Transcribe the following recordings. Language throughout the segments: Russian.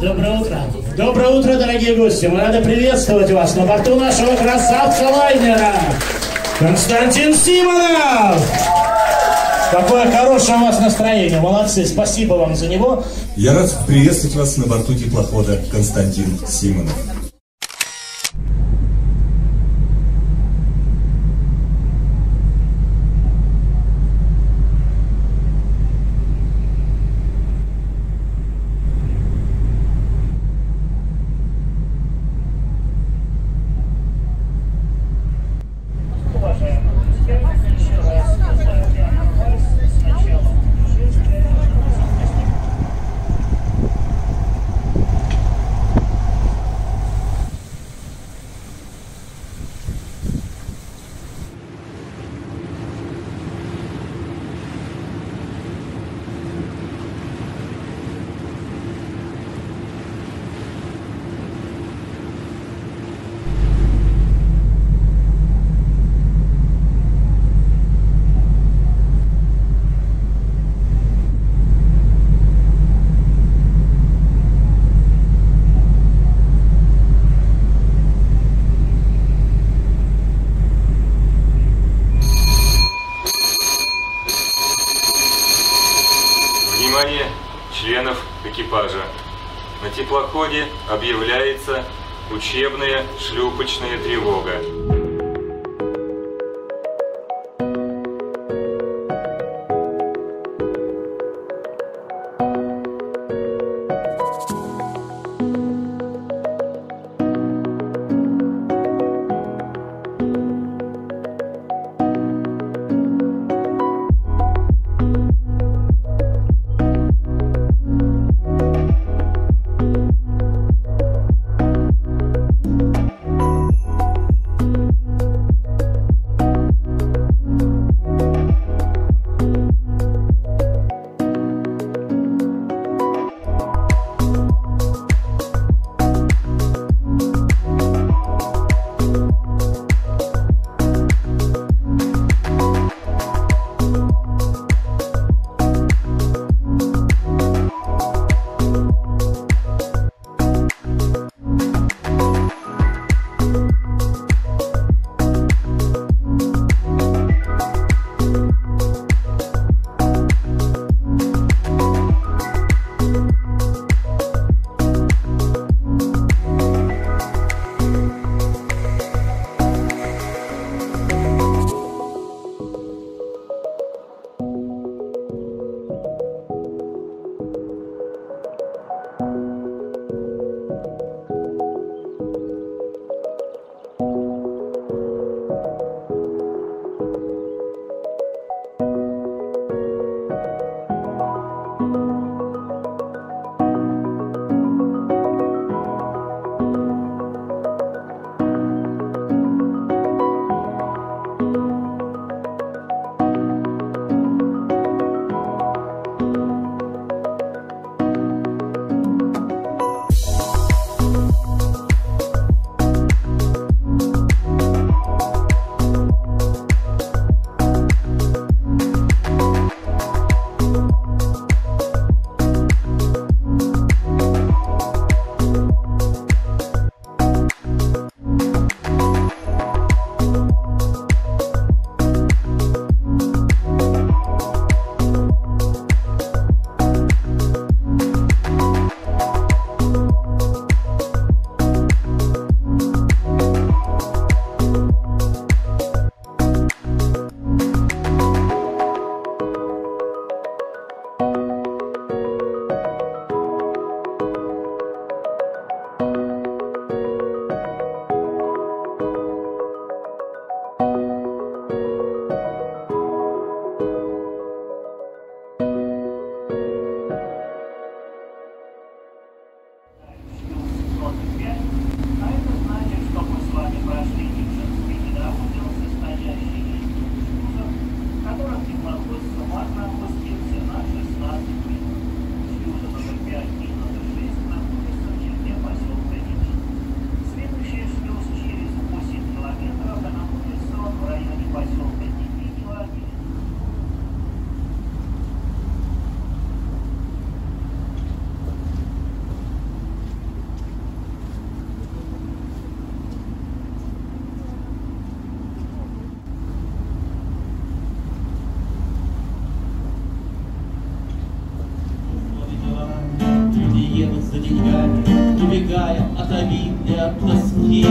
Доброе утро. Доброе утро, дорогие гости. Мы рады приветствовать вас на борту нашего красавца лайнера. Константин Симонов! Какое хорошее у вас настроение. Молодцы. Спасибо вам за него. Я рад приветствовать вас на борту теплохода Константин Симонов. Теплоходе объявляется учебная шлюпочная тревога. убегая от обид и от тоски.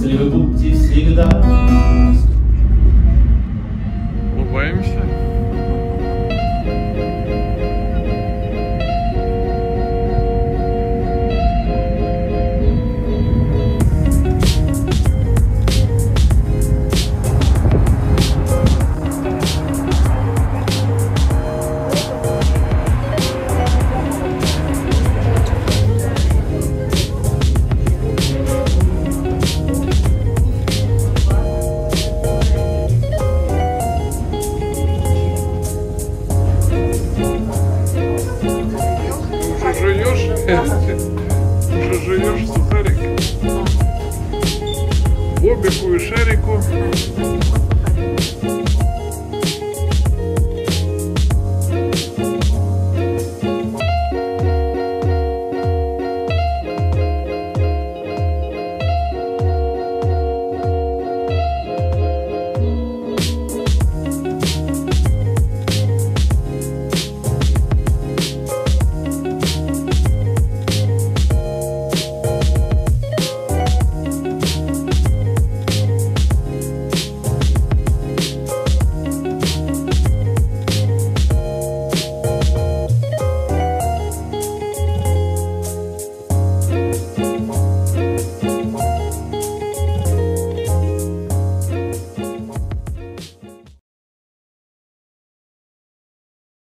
счастливы будьте всегда. Уже живешь, сухарик. Бобику и шарику.